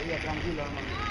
Ella tranquila, hermano.